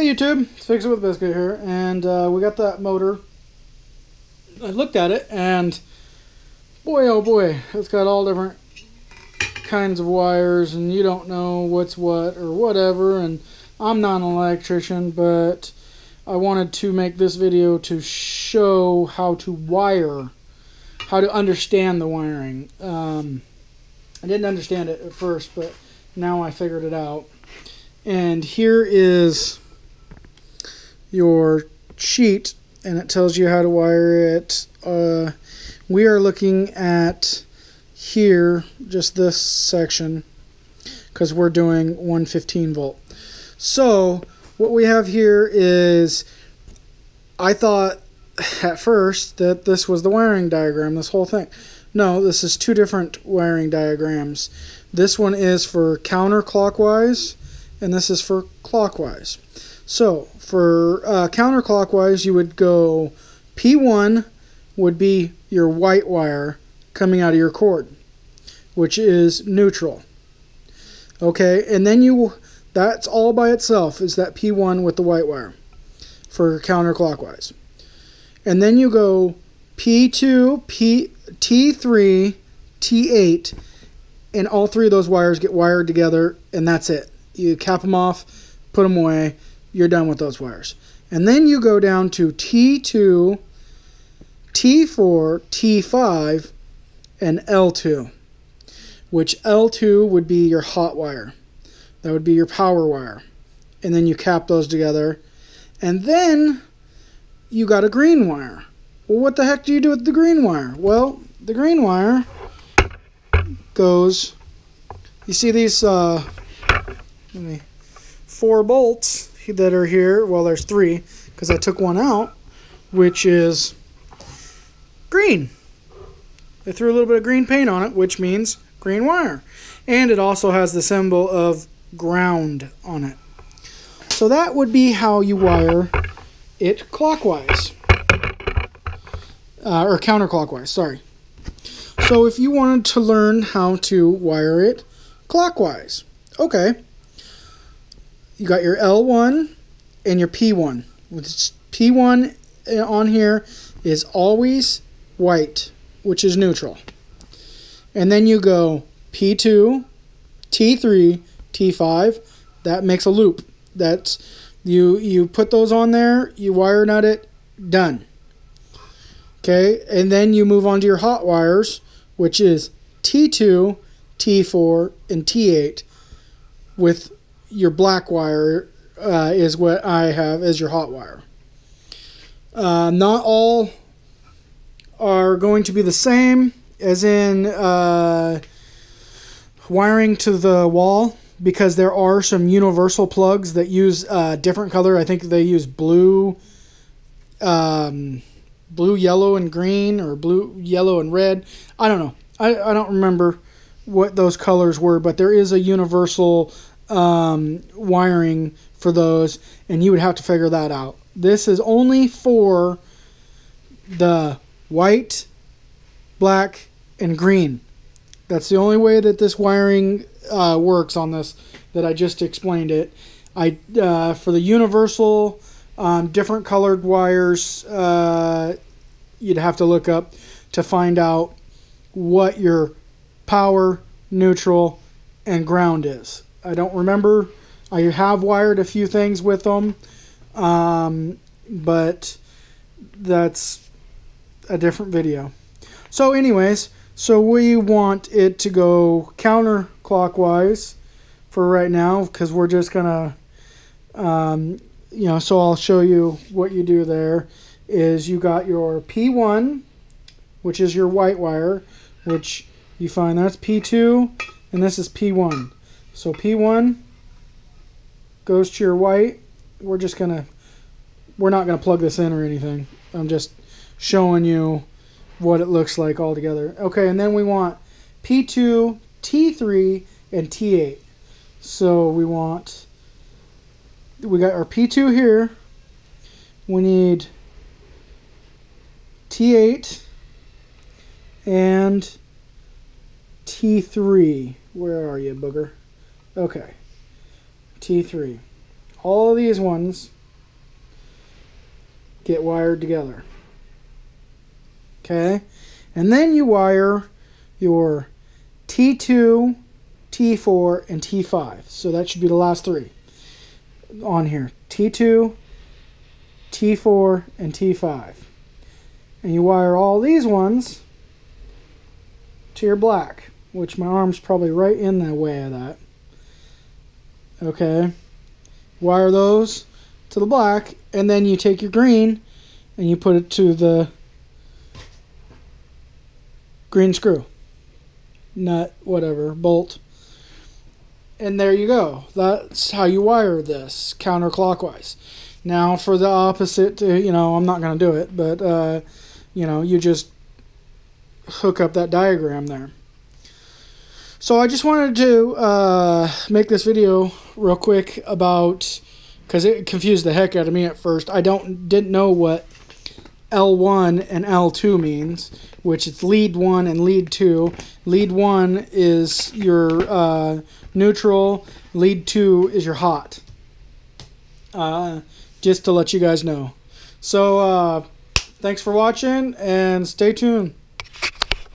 Hey YouTube, it's Fix It with Biskit here, and uh, we got that motor. I looked at it, and boy, oh boy, it's got all different kinds of wires, and you don't know what's what or whatever. And I'm not an electrician, but I wanted to make this video to show how to wire, how to understand the wiring. Um, I didn't understand it at first, but now I figured it out. And here is your sheet and it tells you how to wire it. Uh, we are looking at here, just this section, because we're doing 115 volt. So what we have here is, I thought at first that this was the wiring diagram, this whole thing. No, this is two different wiring diagrams. This one is for counterclockwise, and this is for clockwise. So for uh, counterclockwise, you would go P1 would be your white wire coming out of your cord, which is neutral. Okay, and then you that's all by itself is that P1 with the white wire for counterclockwise. And then you go P2, P, T3, T8, and all three of those wires get wired together, and that's it. You cap them off, put them away, you're done with those wires. And then you go down to T2, T4, T5, and L2, which L2 would be your hot wire. That would be your power wire. And then you cap those together. And then you got a green wire. Well, what the heck do you do with the green wire? Well, the green wire goes, you see these uh, four bolts that are here. Well, there's three because I took one out, which is green. They threw a little bit of green paint on it, which means green wire. And it also has the symbol of ground on it. So that would be how you wire it clockwise. Uh, or counterclockwise, sorry. So if you wanted to learn how to wire it clockwise, okay you got your L1 and your P1. With P1 on here is always white, which is neutral. And then you go P2, T3, T5. That makes a loop. That's you you put those on there, you wire nut it, done. Okay, and then you move on to your hot wires, which is T2, T4, and T8 with your black wire uh, is what I have as your hot wire. Uh, not all are going to be the same, as in uh, wiring to the wall, because there are some universal plugs that use uh, different color. I think they use blue, um, blue, yellow, and green, or blue, yellow, and red. I don't know. I, I don't remember what those colors were, but there is a universal um, wiring for those, and you would have to figure that out. This is only for the white, black, and green. That's the only way that this wiring uh, works on this that I just explained it. I uh, for the universal um, different colored wires, uh, you'd have to look up to find out what your power, neutral, and ground is. I don't remember. I have wired a few things with them, um, but that's a different video. So, anyways, so we want it to go counterclockwise for right now because we're just gonna, um, you know. So I'll show you what you do. There is you got your P1, which is your white wire, which you find that's P2, and this is P1. So P1 goes to your white. We're just going to, we're not going to plug this in or anything. I'm just showing you what it looks like all together. Okay, and then we want P2, T3, and T8. So we want, we got our P2 here. We need T8 and T3. Where are you, booger? Okay. T3. all of these ones get wired together. Okay? And then you wire your T2, T4, and T5. So that should be the last three on here. T2, T4, and T5. And you wire all these ones to your black, which my arm's probably right in the way of that. Okay. Wire those to the black, and then you take your green and you put it to the green screw, nut, whatever, bolt. And there you go. That's how you wire this counterclockwise. Now, for the opposite, uh, you know, I'm not going to do it, but, uh, you know, you just hook up that diagram there. So I just wanted to uh, make this video real quick about because it confused the heck out of me at first. I don't didn't know what L1 and L2 means, which it's lead one and lead two. Lead one is your uh, neutral. Lead two is your hot. Uh, just to let you guys know. So uh, thanks for watching and stay tuned.